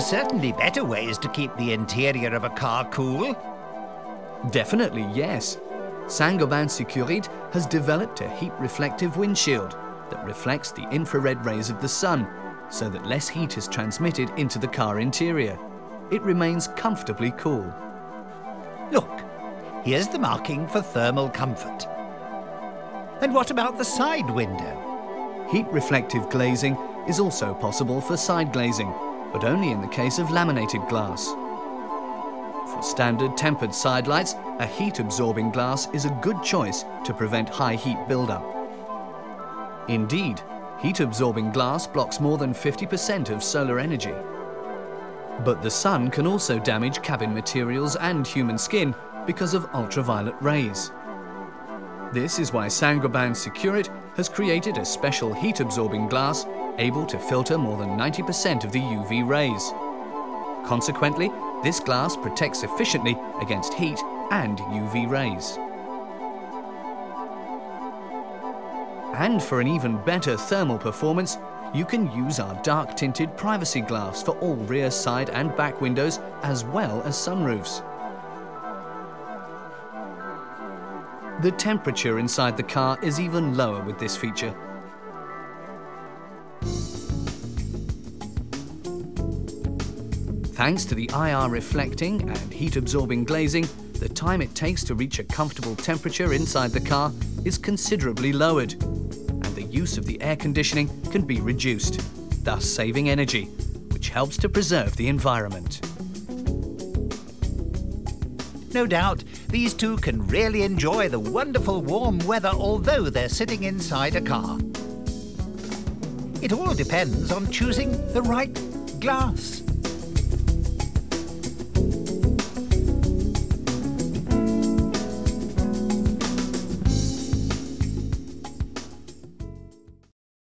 are certainly better ways to keep the interior of a car cool. Definitely, yes. Saint-Gobain Sekurit has developed a heat-reflective windshield that reflects the infrared rays of the sun so that less heat is transmitted into the car interior. It remains comfortably cool. Look, here's the marking for thermal comfort. And what about the side window? Heat-reflective glazing is also possible for side glazing, but only in the case of laminated glass. For standard tempered side lights, a heat-absorbing glass is a good choice to prevent high heat buildup. Indeed, heat-absorbing glass blocks more than 50% of solar energy. But the sun can also damage cabin materials and human skin because of ultraviolet rays. This is why Saint-Gobain Sekurit has created a special heat-absorbing glass able to filter more than 90% of the UV rays. Consequently, this glass protects efficiently against heat and UV rays. And for an even better thermal performance, you can use our dark tinted privacy glass for all rear, side and back windows as well as sunroofs. The temperature inside the car is even lower with this feature. Thanks to the IR reflecting and heat absorbing glazing, the time it takes to reach a comfortable temperature inside the car is considerably lowered and the use of the air conditioning can be reduced, thus saving energy, which helps to preserve the environment. No doubt, these two can really enjoy the wonderful warm weather although they're sitting inside a car. It all depends on choosing the right glass.